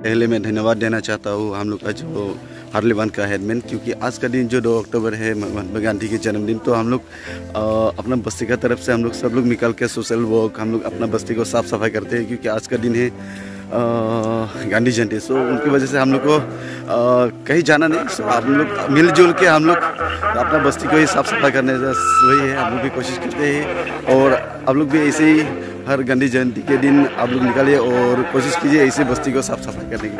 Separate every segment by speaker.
Speaker 1: पहले मैं धन्यवाद देना चाहता हूँ हम लोग का जो हार्लेवान का हेडमैन क्योंकि आज का दिन जो दो अक्टूबर है महात्मा गांधी के जन्मदिन तो हम लोग अपना बस्ती का तरफ़ से हम लोग सब लोग निकल के सोशल वर्क हम लोग अपना बस्ती को साफ़ सफ़ाई करते हैं, क्योंकि आज का दिन है गांधी जयंती। सो उनकी वजह से हम लोग को कहीं जाना नहीं। सो हम लोग मिलजुल के हम लोग अपना बस्ती को ही साफ़ सफ़ाई करने वही है। हम लोग भी कोशिश करते हैं और हम लोग भी ऐसे ही हर गांधी जयंती के दिन आप लोग निकालिए और कोशिश कीजिए ऐसे बस्ती को साफ़ सफ़ाई करने के।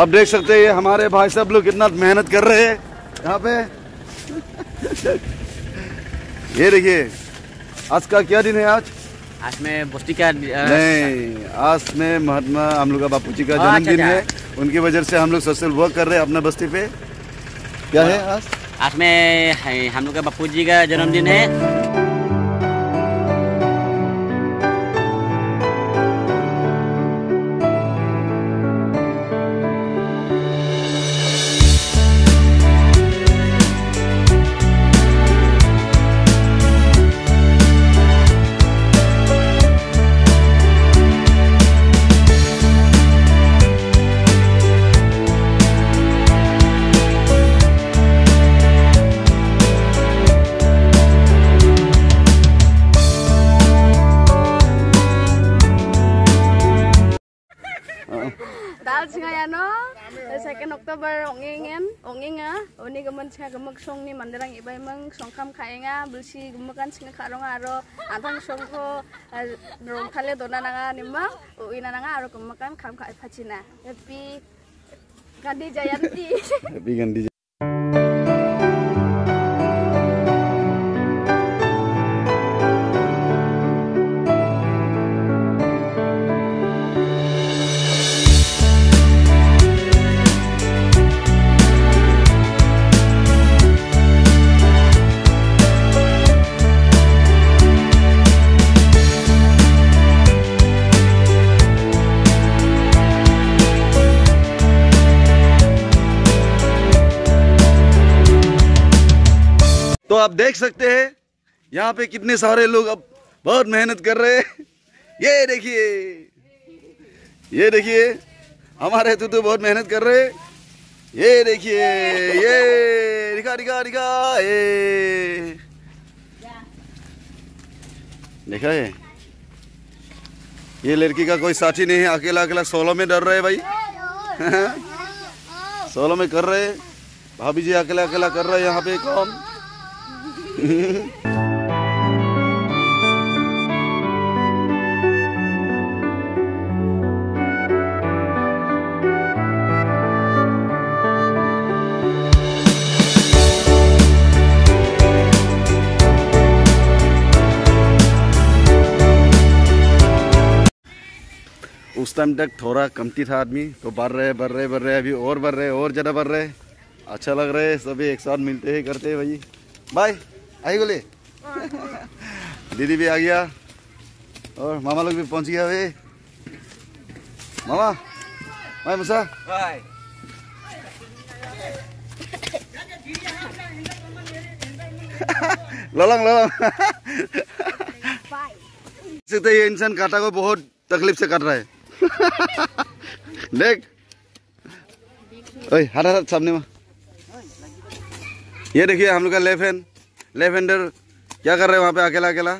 Speaker 1: आप देख सकते हैं हमारे भाई सब लोग कितना मेहनत कर रहे हैं, यहाँ पे। ये देखिए, आज का क्या दिन है आज?
Speaker 2: आज में बस्ती का
Speaker 1: नहीं आज में महात्मा हम लोग का बापू जी का जन्मदिन अच्छा, अच्छा। है उनकी वजह से हम लोग सोशल वर्क कर रहे हैं अपना बस्ती पे। क्या है आज?
Speaker 2: आज में हम लोग का बापू जी का जन्मदिन है।
Speaker 3: Dal singa ya no. Second October ongingen, onginga, oni gemen sih gemek song ni mandirang ibai meng song kam kainga bulsi gemekan sih karong aro antang song ko eh, rom kale dona nanga nimang uina nanga aro gemekan kam kai pacina. Tapi Gandhi Jayanti.
Speaker 1: Tapi Gandhi तो आप देख सकते हैं यहाँ पे कितने सारे लोग अब बहुत मेहनत कर रहे हैं। ये देखिए ये देखिए हमारे तो, तो बहुत मेहनत कर रहे हैं। ये देखिए ये दिखा दिखा दिखा ये। देखा है ये लड़की का कोई साथी नहीं है अकेला अकेला सोलो में डर रहे भाई। सोलो में कर रहे भाभी जी अकेला अकेला कर रहे यहाँ पे काम। उस टाइम तक थोड़ा कमती था आदमी तो बढ़ रहे बढ़ रहे बढ़ रहे, अभी और बढ़ रहे, और ज़्यादा बढ़ रहे। अच्छा लग रहा है, सभी एक साथ मिलते ही, करते हैं भाई। बाय आई गोले दीदी भी आ गया। और मामा लोग भी पहुँच गया वे। मामा बाय मुसा। ललंग ललंग। तो ये इंसान काटा को बहुत तकलीफ़ से काट रहा है। देख। ओए हाथ हाथ सामने में। ये देखिए हम लोग का लेफ़्ट हैंड। लेफ़्ट हैंडर क्या कर रहे हैं वहाँ पे अकेला अकेला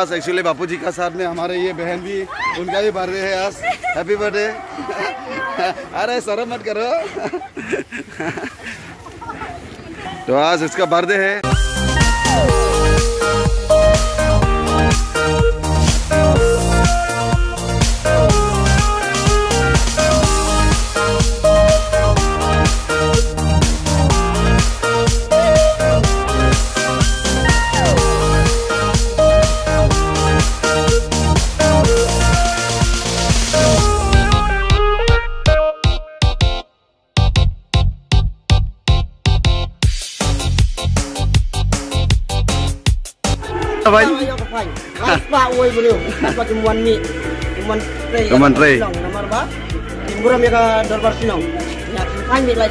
Speaker 1: आज एक्चुअली बापू जी का साथ में हमारे ये बहन भी, उनका भी बर्थडे है आज. हैप्पी बर्थडे अरे शर्म मत करो. तो आज इसका बर्थडे है.
Speaker 4: pak uy bro pa timuan ni teman,
Speaker 1: tre timuan
Speaker 4: nomor ba timburam ya ka dorbar sinong. Ya kan ni lai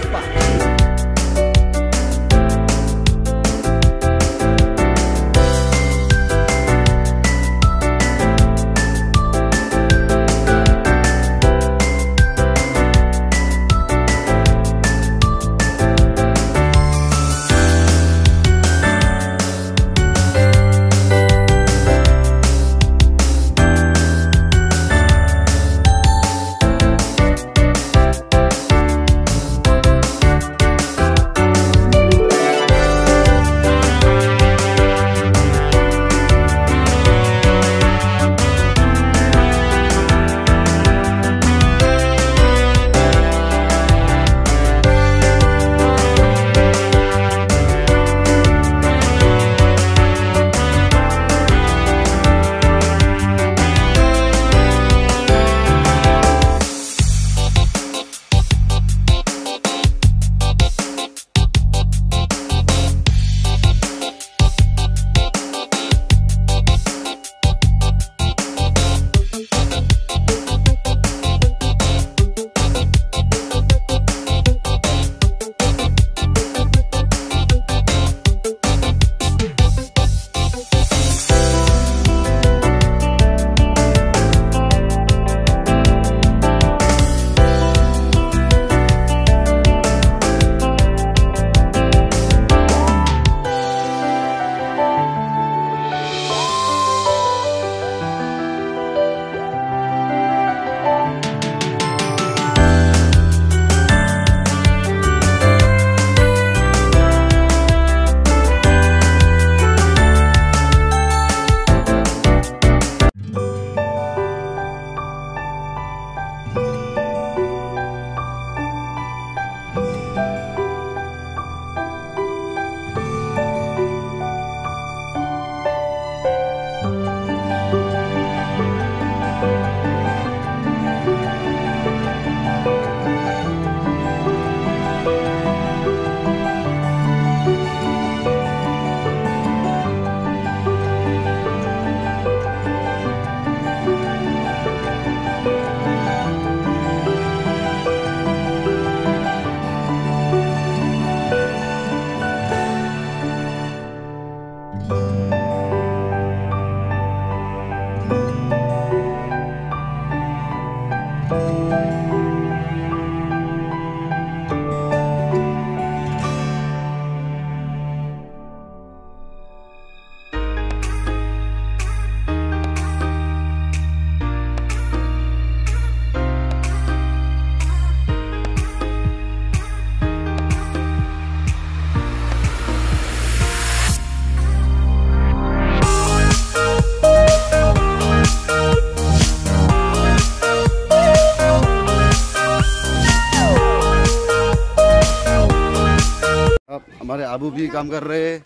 Speaker 1: हमारे आबू भी काम कर रहे हैं।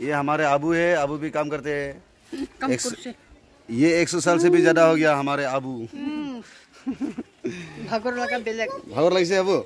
Speaker 1: ये हमारे आबू है आबू भी काम करते हैं। ये एक सौ साल से भी ज़्यादा हो गया हमारे आबू। भगवान लगा से आबू